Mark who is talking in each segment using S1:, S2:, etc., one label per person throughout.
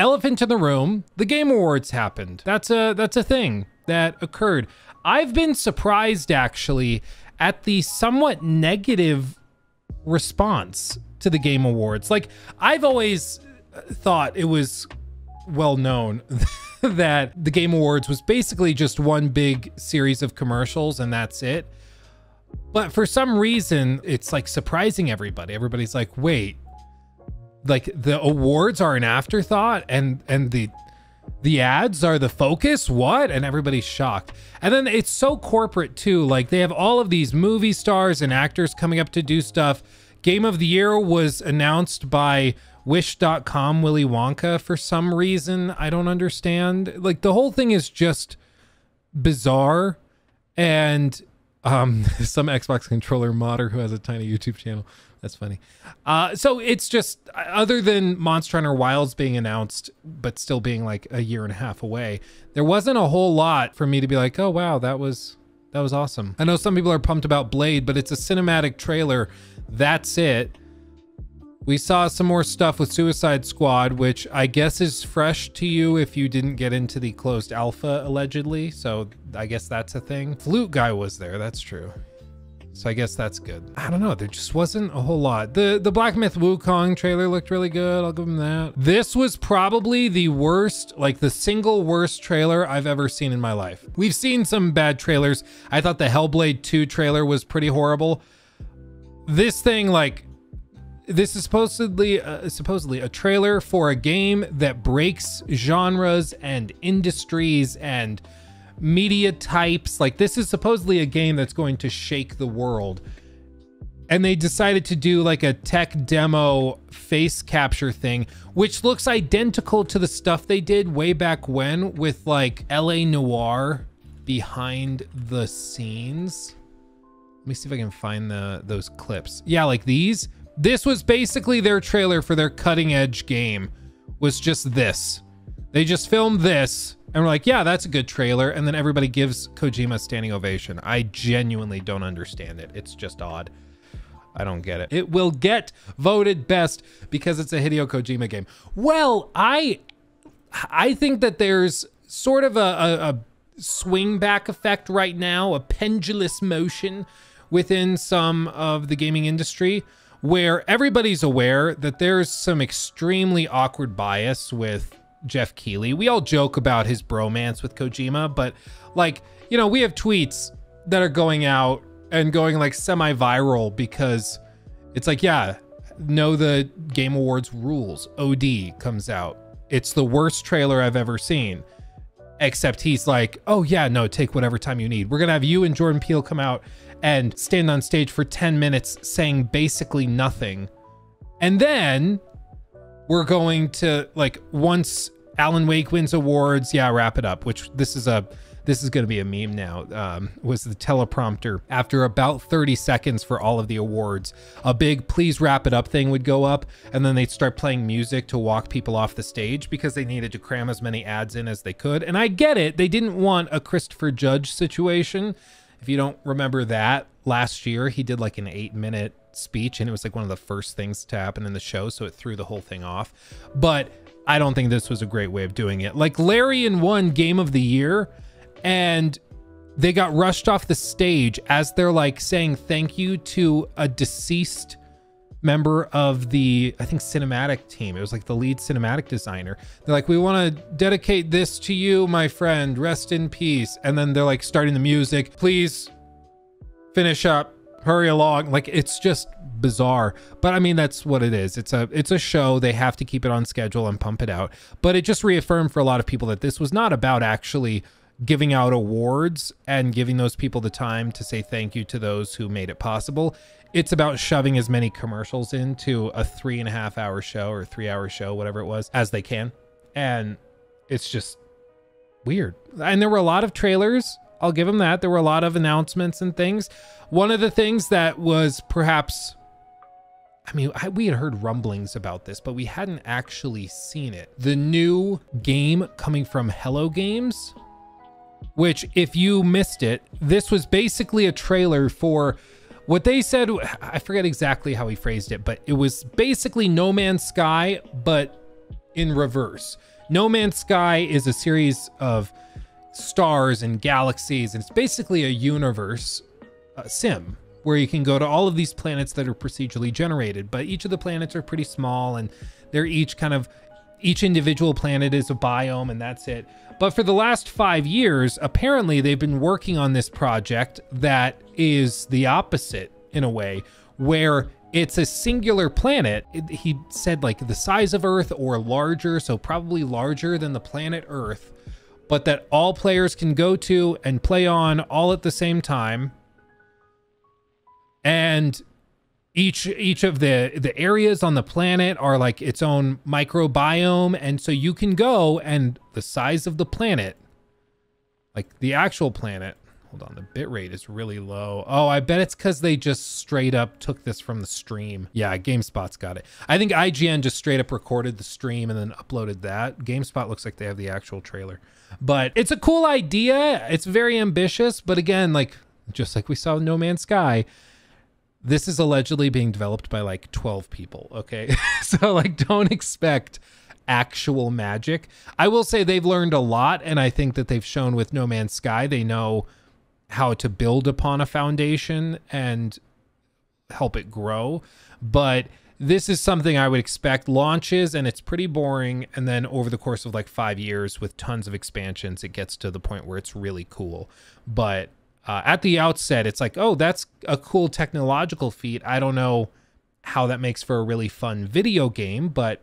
S1: elephant in the room, the Game Awards happened. That's a that's a thing that occurred. I've been surprised actually at the somewhat negative response to the Game Awards. Like I've always uh, thought it was well known that the Game Awards was basically just one big series of commercials and that's it. But for some reason, it's like surprising everybody. Everybody's like, "Wait, like the awards are an afterthought and and the the ads are the focus? What? And everybody's shocked. And then it's so corporate too. Like they have all of these movie stars and actors coming up to do stuff. Game of the year was announced by wish.com willy wonka for some reason. I don't understand. Like the whole thing is just bizarre. And um some xbox controller modder who has a tiny youtube channel that's funny. Uh, so it's just other than Monster Hunter Wilds being announced, but still being like a year and a half away, there wasn't a whole lot for me to be like, oh wow, that was that was awesome. I know some people are pumped about Blade, but it's a cinematic trailer. That's it. We saw some more stuff with Suicide Squad, which I guess is fresh to you if you didn't get into the closed alpha allegedly. So I guess that's a thing. Flute guy was there. That's true. So I guess that's good. I don't know. There just wasn't a whole lot. The the Black Myth Wukong trailer looked really good. I'll give them that. This was probably the worst, like the single worst trailer I've ever seen in my life. We've seen some bad trailers. I thought the Hellblade 2 trailer was pretty horrible. This thing, like, this is supposedly uh, supposedly a trailer for a game that breaks genres and industries and media types. Like this is supposedly a game that's going to shake the world. And they decided to do like a tech demo face capture thing, which looks identical to the stuff they did way back when with like LA Noire behind the scenes. Let me see if I can find the those clips. Yeah, like these. This was basically their trailer for their cutting edge game. Was just this. They just filmed this and we're like, yeah, that's a good trailer. And then everybody gives Kojima a standing ovation. I genuinely don't understand it. It's just odd. I don't get it. It will get voted best because it's a Hideo Kojima game. Well, I I think that there's sort of a, a, a swing back effect right now, a pendulous motion within some of the gaming industry where everybody's aware that there's some extremely awkward bias with Geoff Keighley. We all joke about his bromance with Kojima, but like, you know, we have tweets that are going out and going like semi-viral because it's like, yeah, know the Game Awards rules. OD comes out. It's the worst trailer I've ever seen. Except he's like, oh yeah, no, take whatever time you need. We're gonna have you and Jordan Peele come out and stand on stage for 10 minutes saying basically nothing. And then we're going to like once Alan Wake wins awards, yeah, wrap it up. Which this is a this is going to be a meme now. Um, was the teleprompter after about 30 seconds for all of the awards, a big please wrap it up thing would go up, and then they'd start playing music to walk people off the stage because they needed to cram as many ads in as they could. And I get it; they didn't want a Christopher Judge situation. If you don't remember that, last year he did like an eight minute speech and it was like one of the first things to happen in the show so it threw the whole thing off but i don't think this was a great way of doing it like larian won game of the year and they got rushed off the stage as they're like saying thank you to a deceased member of the I think cinematic team. It was like the lead cinematic designer. They're like, "We want to dedicate this to you, my friend. Rest in peace." And then they're like starting the music. Please finish up hurry along. Like it's just bizarre. But i mean that's what it is. It's a it's a show. They have to keep it on schedule and pump it out. But it just reaffirmed for a lot of people that this was not about actually giving out awards and giving those people the time to say thank you to those who made it possible. It's about shoving as many commercials into a three and a half hour show or three hour show whatever it was as they can. And it's just weird. And there were a lot of trailers I'll give them that. There were a lot of announcements and things. One of the things that was perhaps, I mean, I, we had heard rumblings about this, but we hadn't actually seen it. The new game coming from Hello Games, which if you missed it, this was basically a trailer for what they said. I forget exactly how he phrased it, but it was basically No Man's Sky, but in reverse. No Man's Sky is a series of stars and galaxies, and it's basically a universe uh, sim where you can go to all of these planets that are procedurally generated. But each of the planets are pretty small, and they're each kind of each individual planet is a biome, and that's it. But for the last five years, apparently they've been working on this project that is the opposite in a way, where it's a singular planet. It, he said like the size of Earth or larger, so probably larger than the planet Earth, but that all players can go to and play on all at the same time. And each each of the the areas on the planet are like its own microbiome and so you can go and the size of the planet like the actual planet hold on the bit rate is really low. Oh i bet it's because they just straight up took this from the stream. Yeah gamespot's got it. I think ign just straight up recorded the stream and then uploaded that. Gamespot looks like they have the actual trailer. But it's a cool idea. It's very ambitious but again like just like we saw no man's sky this is allegedly being developed by like 12 people okay? So like don't expect actual magic. I will say they've learned a lot and i think that they've shown with no man's sky they know how to build upon a foundation and help it grow. But this is something i would expect launches and it's pretty boring. And then over the course of like five years with tons of expansions it gets to the point where it's really cool. But uh, at the outset, it's like, oh, that's a cool technological feat. I don't know how that makes for a really fun video game, but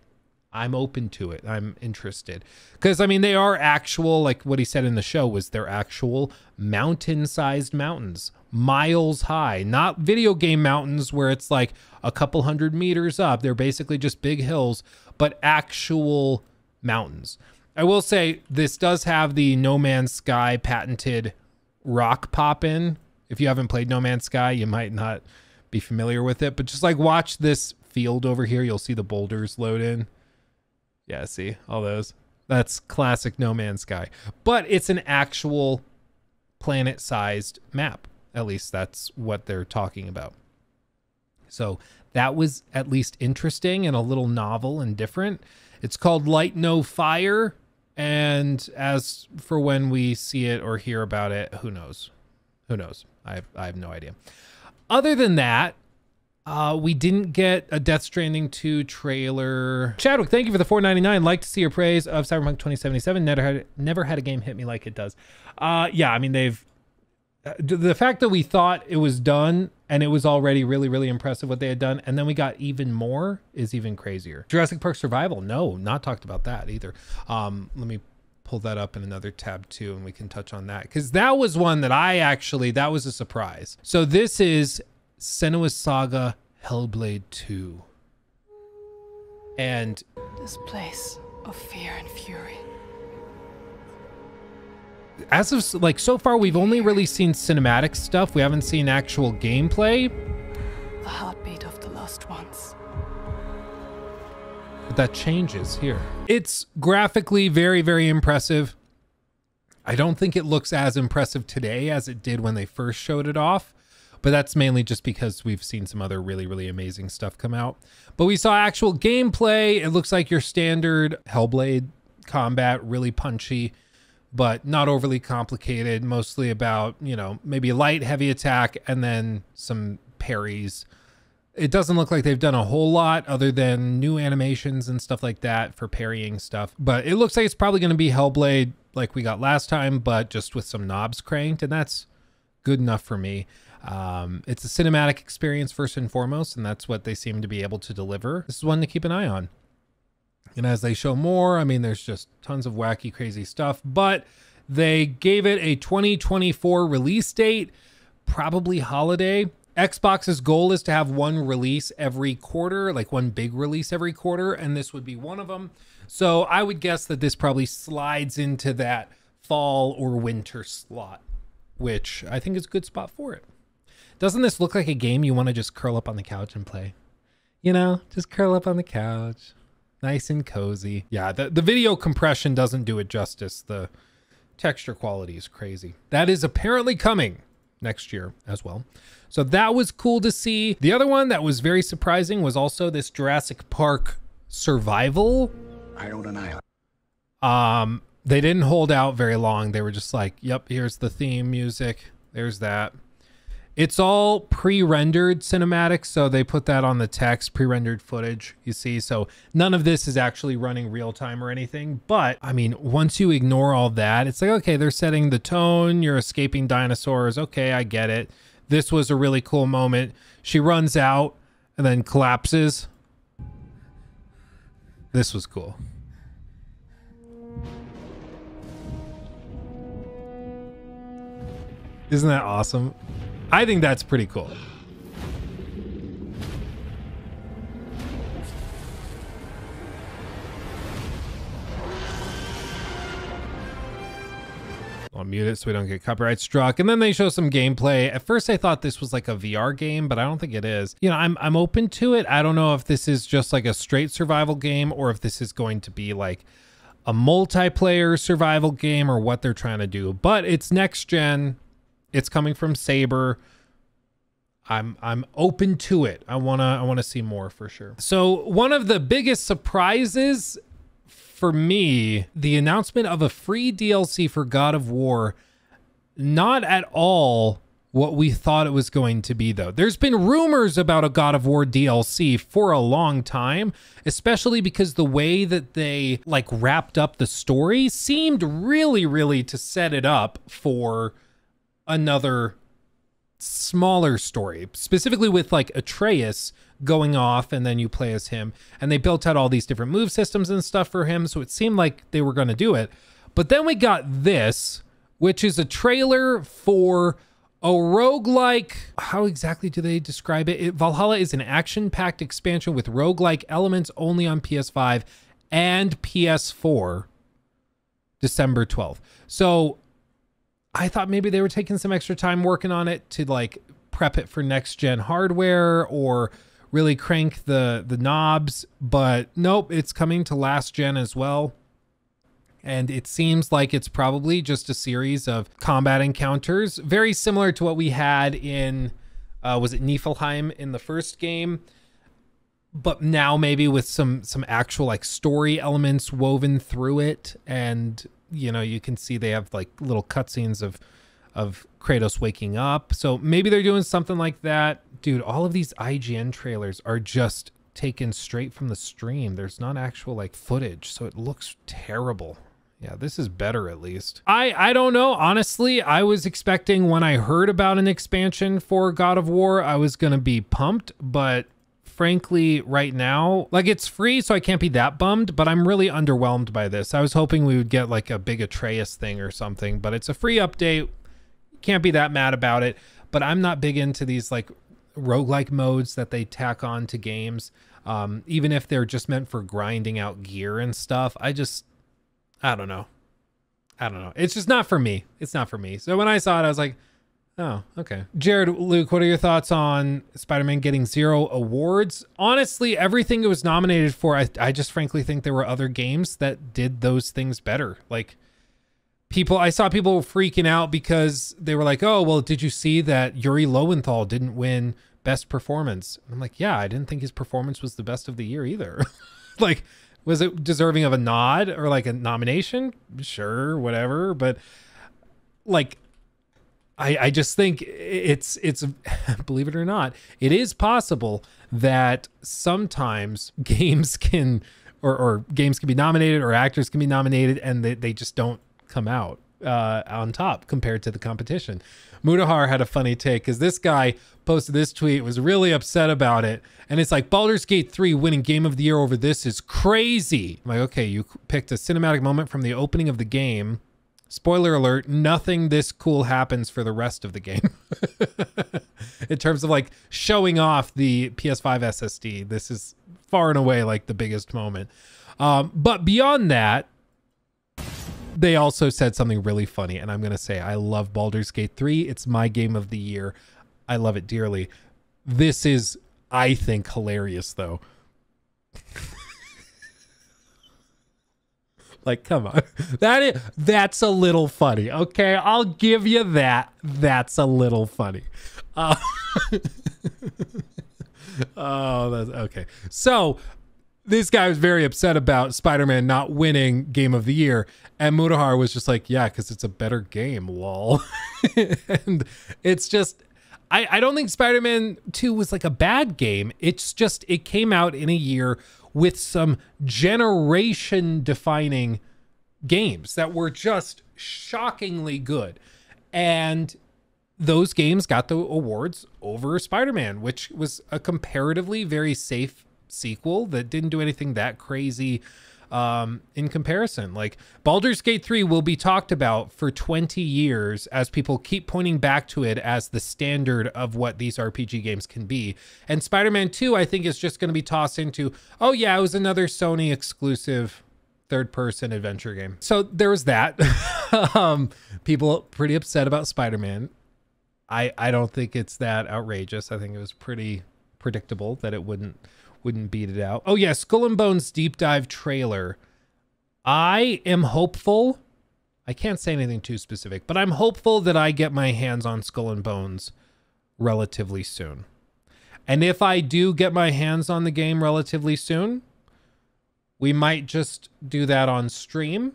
S1: I'm open to it. I'm interested. Because, I mean, they are actual, like what he said in the show was they're actual mountain sized mountains, miles high, not video game mountains where it's like a couple hundred meters up. They're basically just big hills, but actual mountains. I will say this does have the No Man's Sky patented rock pop in. If you haven't played No Man's Sky, you might not be familiar with it, but just like watch this field over here. You'll see the boulders load in. Yeah, see all those. That's classic No Man's Sky, but it's an actual planet sized map. At least that's what they're talking about. So that was at least interesting and a little novel and different. It's called Light No Fire. And as for when we see it or hear about it, who knows? Who knows? I have, I have no idea. Other than that, uh, we didn't get a Death Stranding 2 trailer. Chadwick, thank you for the 4.99. Like to see your praise of Cyberpunk 2077. Never had never had a game hit me like it does. Uh, yeah, I mean they've uh, the fact that we thought it was done and it was already really really impressive what they had done and then we got even more is even crazier jurassic park survival no not talked about that either um let me pull that up in another tab too and we can touch on that because that was one that i actually that was a surprise so this is senua's saga hellblade 2 and
S2: this place of fear and fury
S1: as of like so far, we've only really seen cinematic stuff. We haven't seen actual gameplay.
S2: The heartbeat of the lost ones.
S1: But that changes here. It's graphically very, very impressive. I don't think it looks as impressive today as it did when they first showed it off, but that's mainly just because we've seen some other really, really amazing stuff come out. But we saw actual gameplay. It looks like your standard Hellblade combat, really punchy but not overly complicated. Mostly about, you know, maybe light, heavy attack and then some parries. It doesn't look like they've done a whole lot other than new animations and stuff like that for parrying stuff. But it looks like it's probably going to be Hellblade like we got last time, but just with some knobs cranked. And that's good enough for me. Um, it's a cinematic experience first and foremost, and that's what they seem to be able to deliver. This is one to keep an eye on. And as they show more, I mean, there's just tons of wacky, crazy stuff. But they gave it a 2024 release date, probably holiday. Xbox's goal is to have one release every quarter, like one big release every quarter, and this would be one of them. So I would guess that this probably slides into that fall or winter slot, which I think is a good spot for it. Doesn't this look like a game you want to just curl up on the couch and play? You know, just curl up on the couch, nice and cozy. Yeah, the, the video compression doesn't do it justice. The texture quality is crazy. That is apparently coming next year as well. So that was cool to see. The other one that was very surprising was also this Jurassic Park survival
S3: I own an island.
S1: Um, they didn't hold out very long. They were just like, "Yep, here's the theme music. There's that." It's all pre-rendered cinematics, so they put that on the text, pre-rendered footage, you see. So none of this is actually running real time or anything. But I mean, once you ignore all that, it's like, okay, they're setting the tone, you're escaping dinosaurs. Okay, I get it. This was a really cool moment. She runs out and then collapses. This was cool. Isn't that awesome? I think that's pretty cool. I'll mute it so we don't get copyright struck. And then they show some gameplay. At first I thought this was like a VR game, but I don't think it is. You know, I'm I'm open to it. I don't know if this is just like a straight survival game or if this is going to be like a multiplayer survival game or what they're trying to do. But it's next gen. It's coming from Saber. I'm I'm open to it. I wanna I wanna see more for sure. So one of the biggest surprises for me, the announcement of a free DLC for God of War, not at all what we thought it was going to be though. There's been rumors about a God of War DLC for a long time, especially because the way that they like wrapped up the story seemed really really to set it up for another smaller story, specifically with like Atreus going off and then you play as him. And they built out all these different move systems and stuff for him. So it seemed like they were going to do it. But then we got this, which is a trailer for a roguelike. How exactly do they describe it? it Valhalla is an action packed expansion with roguelike elements only on PS5 and PS4, December 12th. So I thought maybe they were taking some extra time working on it to like prep it for next gen hardware or really crank the the knobs, but nope, it's coming to last gen as well. And it seems like it's probably just a series of combat encounters, very similar to what we had in uh, was it Niflheim in the first game, but now maybe with some some actual like story elements woven through it, and you know you can see they have like little cutscenes of of Kratos waking up. So maybe they're doing something like that dude, all of these IGN trailers are just taken straight from the stream. There's not actual like footage, so it looks terrible. Yeah, this is better at least. I I don't know. Honestly, I was expecting when I heard about an expansion for God of War, I was going to be pumped, but frankly, right now, like it's free, so I can't be that bummed, but I'm really underwhelmed by this. I was hoping we would get like a big Atreus thing or something, but it's a free update. Can't be that mad about it, but I'm not big into these like roguelike modes that they tack on to games, um, even if they're just meant for grinding out gear and stuff. I just, I don't know. I don't know. It's just not for me. It's not for me. So when I saw it, I was like, oh, okay. Jared, Luke, what are your thoughts on Spider Man getting zero awards? Honestly, everything it was nominated for, I, I just frankly think there were other games that did those things better. Like, people I saw people freaking out because they were like, "Oh, well, did you see that Yuri Lowenthal didn't win best performance?" I'm like, "Yeah, I didn't think his performance was the best of the year either." like was it deserving of a nod or like a nomination? Sure, whatever, but like I I just think it's it's believe it or not, it is possible that sometimes games can or, or games can be nominated or actors can be nominated and they, they just don't come out uh, on top compared to the competition. Mutahar had a funny take because this guy posted this tweet, was really upset about it. And it's like, Baldur's Gate 3 winning Game of the Year over this is crazy. I'm like, okay, you picked a cinematic moment from the opening of the game. Spoiler alert, nothing this cool happens for the rest of the game. In terms of like showing off the PS5 SSD, this is far and away like the biggest moment. Um, but beyond that, they also said something really funny, and I'm to say I love Baldur's Gate 3. It's my game of the year. I love it dearly. This is, I think, hilarious, though. like, come on. That is, that's a little funny, okay? I'll give you that. That's a little funny. Uh, oh, that's okay. So, this guy was very upset about Spider-Man not winning Game of the Year, and Mutahar was just like, "Yeah, because it's a better game, lol." and it's just, I I don't think Spider-Man Two was like a bad game. It's just it came out in a year with some generation-defining games that were just shockingly good, and those games got the awards over Spider-Man, which was a comparatively very safe sequel that didn't do anything that crazy um, in comparison. Like Baldur's Gate 3 will be talked about for 20 years as people keep pointing back to it as the standard of what these RPG games can be. And Spider-Man 2 I think is just going to be tossed into, oh yeah, it was another Sony exclusive third person adventure game. So there was that. um, people pretty upset about Spider-Man. I I don't think it's that outrageous. I think it was pretty predictable that it wouldn't wouldn't beat it out. Oh yeah, Skull and Bones deep dive trailer. I am hopeful. I can't say anything too specific, but I'm hopeful that I get my hands on Skull and Bones relatively soon. And if I do get my hands on the game relatively soon, we might just do that on stream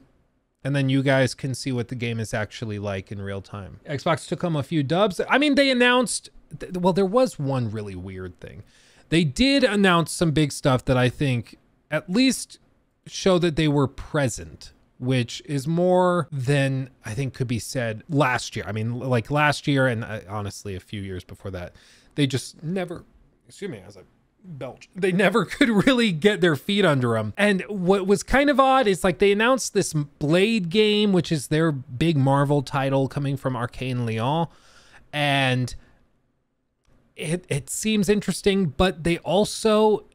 S1: and then you guys can see what the game is actually like in real time. Xbox took home a few dubs. I mean, they announced, well, there was one really weird thing. They did announce some big stuff that I think at least show that they were present, which is more than I think could be said last year. I mean, like last year and uh, honestly a few years before that, they just never, excuse me, as I belch. They never could really get their feet under them. And what was kind of odd is like they announced this Blade game, which is their big Marvel title coming from Arkane Lyon. And it, it seems interesting, but they also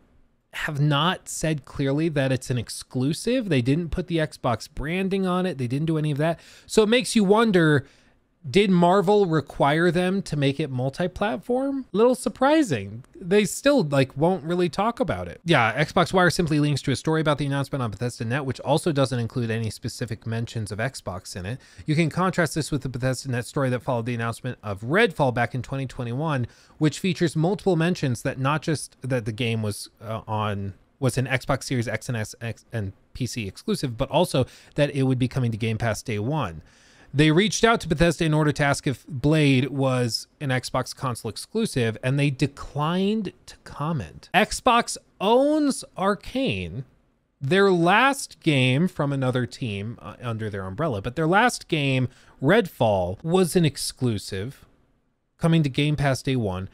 S1: have not said clearly that it's an exclusive. They didn't put the Xbox branding on it. They didn't do any of that. So it makes you wonder did Marvel require them to make it multi-platform? Little surprising. They still like won't really talk about it. Yeah, Xbox Wire simply links to a story about the announcement on Bethesda Net, which also doesn't include any specific mentions of Xbox in it. You can contrast this with the Bethesda Net story that followed the announcement of Redfall back in 2021, which features multiple mentions that not just that the game was uh, on was an Xbox Series X and S X and PC exclusive, but also that it would be coming to Game Pass day one. They reached out to Bethesda in order to ask if Blade was an Xbox console exclusive, and they declined to comment. Xbox owns Arkane, Their last game from another team uh, under their umbrella, but their last game, Redfall, was an exclusive coming to Game Pass day one.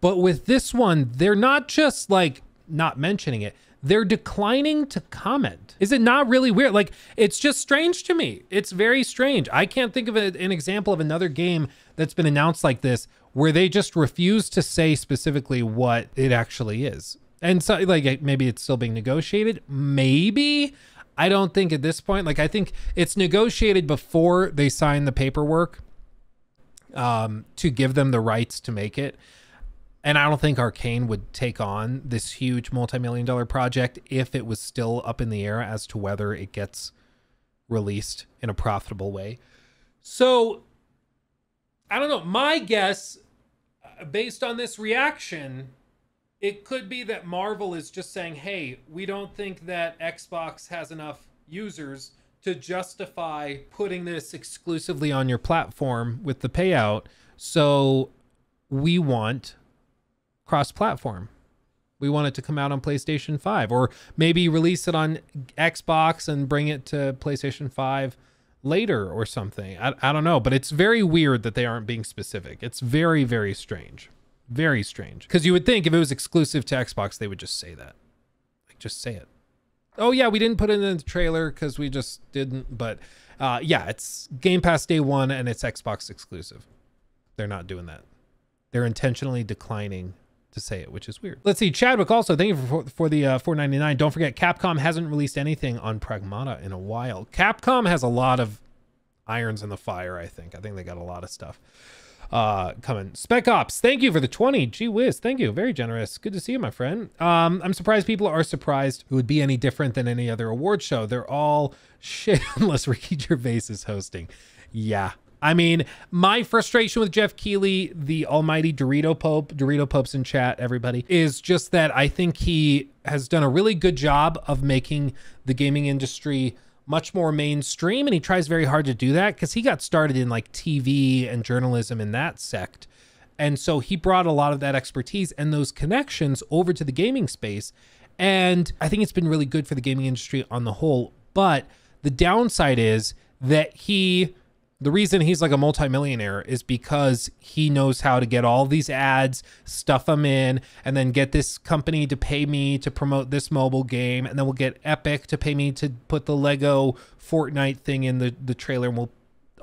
S1: But with this one, they're not just like not mentioning it they're declining to comment. Is it not really weird? Like, it's just strange to me. It's very strange. I can't think of a, an example of another game that's been announced like this where they just refuse to say specifically what it actually is. And so, like, maybe it's still being negotiated. Maybe. I don't think at this point, like, I think it's negotiated before they sign the paperwork um, to give them the rights to make it. And I don't think Arkane would take on this huge multi-million dollar project if it was still up in the air as to whether it gets released in a profitable way. So I don't know. My guess, uh, based on this reaction, it could be that Marvel is just saying, hey, we don't think that Xbox has enough users to justify putting this exclusively on your platform with the payout. So we want cross platform. We want it to come out on PlayStation 5 or maybe release it on Xbox and bring it to PlayStation 5 later or something. I, I don't know, but it's very weird that they aren't being specific. It's very, very strange. Very strange. Because you would think if it was exclusive to Xbox, they would just say that. Like, just say it. Oh, yeah, we didn't put it in the trailer because we just didn't. But uh, yeah, it's Game Pass day one and it's Xbox exclusive. They're not doing that. They're intentionally declining to say it, which is weird. Let's see. Chadwick also, thank you for, for the uh, 499. Don't forget, Capcom hasn't released anything on Pragmata in a while. Capcom has a lot of irons in the fire, I think. I think they got a lot of stuff uh coming spec ops thank you for the 20 gee whiz thank you very generous good to see you my friend um i'm surprised people are surprised it would be any different than any other award show they're all shit unless ricky gervais is hosting yeah I mean, my frustration with Geoff Keighley, the almighty Dorito Pope, Dorito Pope's in chat, everybody, is just that I think he has done a really good job of making the gaming industry much more mainstream. And he tries very hard to do that because he got started in like TV and journalism in that sect. And so he brought a lot of that expertise and those connections over to the gaming space. And I think it's been really good for the gaming industry on the whole. But the downside is that he the reason he's like a multimillionaire is because he knows how to get all these ads, stuff them in, and then get this company to pay me to promote this mobile game, and then we'll get Epic to pay me to put the Lego Fortnite thing in the the trailer, and we'll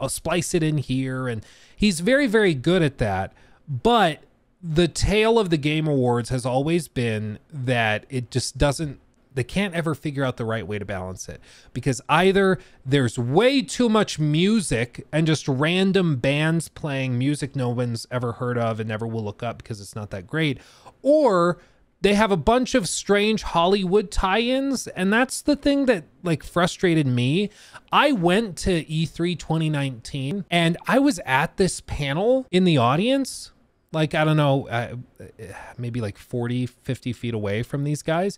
S1: I'll splice it in here, and he's very very good at that. But the tale of the Game Awards has always been that it just doesn't they can't ever figure out the right way to balance it because either there's way too much music and just random bands playing music no one's ever heard of and never will look up because it's not that great or they have a bunch of strange Hollywood tie-ins and that's the thing that like frustrated me. I went to E3 2019 and I was at this panel in the audience like I don't know, uh, maybe like 40, 50 feet away from these guys.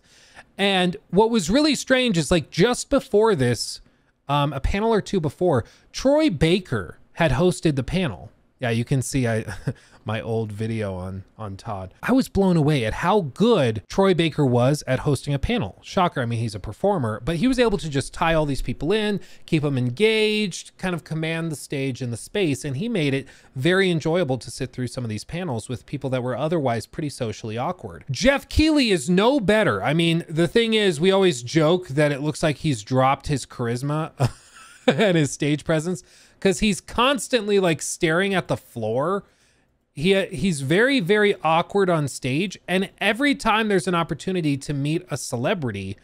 S1: And what was really strange is like just before this, um, a panel or two before, Troy Baker had hosted the panel. Yeah, you can see I my old video on on Todd. I was blown away at how good Troy Baker was at hosting a panel. Shocker, I mean he's a performer, but he was able to just tie all these people in, keep them engaged, kind of command the stage and the space, and he made it very enjoyable to sit through some of these panels with people that were otherwise pretty socially awkward. Geoff Keighley is no better. I mean, the thing is, we always joke that it looks like he's dropped his charisma and his stage presence because he's constantly like staring at the floor. He he's very very awkward on stage and every time there's an opportunity to meet a celebrity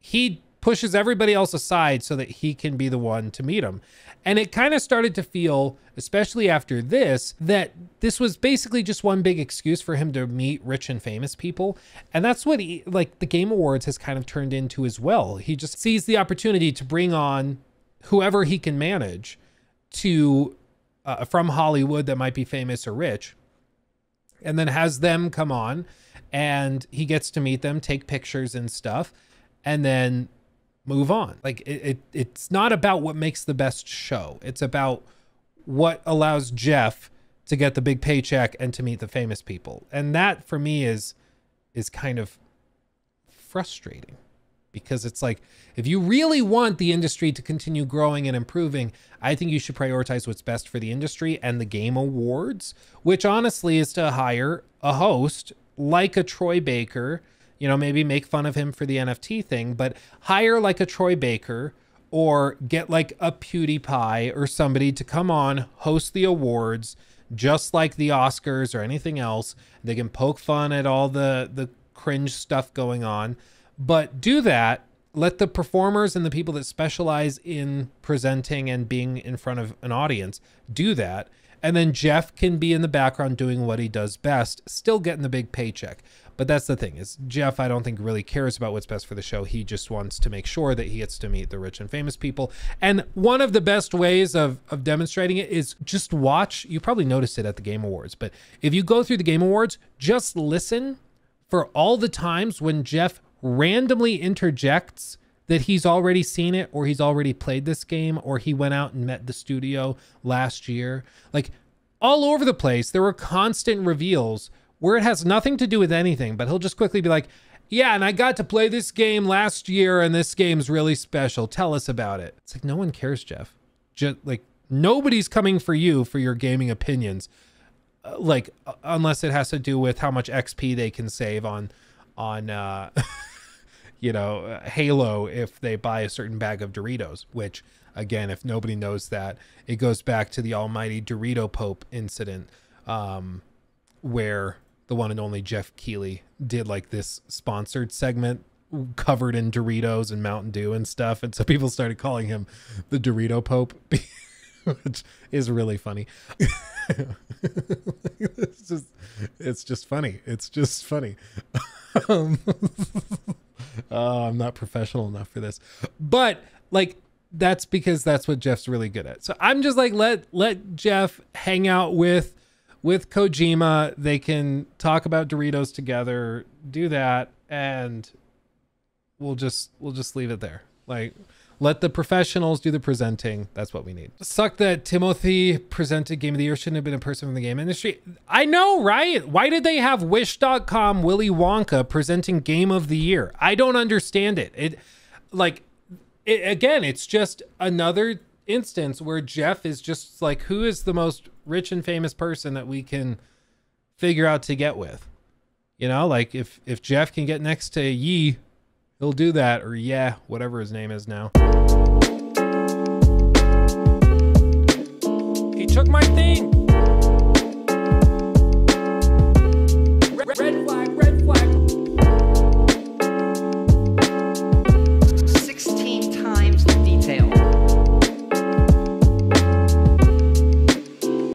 S1: he pushes everybody else aside so that he can be the one to meet him and it kind of started to feel especially after this that this was basically just one big excuse for him to meet rich and famous people. And that's what he like the game awards has kind of turned into as well. He just sees the opportunity to bring on whoever he can manage to uh, from Hollywood that might be famous or rich, and then has them come on, and he gets to meet them, take pictures and stuff, and then move on. Like it, it it's not about what makes the best show. It's about what allows Geoff to get the big paycheck and to meet the famous people. And that for me is is kind of frustrating because it's like if you really want the industry to continue growing and improving, I think you should prioritize what's best for the industry and the game awards, which honestly is to hire a host like a Troy Baker, you know, maybe make fun of him for the NFT thing, but hire like a Troy Baker or get like a PewDiePie or somebody to come on, host the awards, just like the Oscars or anything else. They can poke fun at all the the cringe stuff going on but do that. Let the performers and the people that specialize in presenting and being in front of an audience do that. And then Geoff can be in the background doing what he does best, still getting the big paycheck. But that's the thing is Geoff, I don't think really cares about what's best for the show. He just wants to make sure that he gets to meet the rich and famous people. And one of the best ways of, of demonstrating it is just watch. You probably noticed it at the Game Awards, but if you go through the Game Awards, just listen for all the times when Geoff randomly interjects that he's already seen it or he's already played this game or he went out and met the studio last year. Like all over the place, there were constant reveals where it has nothing to do with anything, but he'll just quickly be like, yeah, and I got to play this game last year and this game's really special. Tell us about it. It's like no one cares, Geoff. Just like nobody's coming for you for your gaming opinions. Uh, like unless it has to do with how much XP they can save on on uh you know, Halo if they buy a certain bag of Doritos, which again, if nobody knows that, it goes back to the almighty Dorito Pope incident, um, where the one and only Geoff Keighley did like this sponsored segment covered in Doritos and Mountain Dew and stuff. And so people started calling him the Dorito Pope, which is really funny. it's just, it's just funny. It's just funny. Um, oh, I'm not professional enough for this. But like that's because that's what Geoff's really good at. So I'm just like let let Geoff hang out with with Kojima. They can talk about Doritos together, do that, and we'll just we'll just leave it there. Like let the professionals do the presenting. That's what we need. Suck that Timothy presented Game of the Year shouldn't have been a person from the game industry. I know, right? Why did they have Wish.com Willy Wonka presenting Game of the Year? I don't understand it. It like it, again, it's just another instance where Geoff is just like, who is the most rich and famous person that we can figure out to get with? You know, like if if Geoff can get next to Ye, he'll do that, or yeah, whatever his name is now. He took my thing.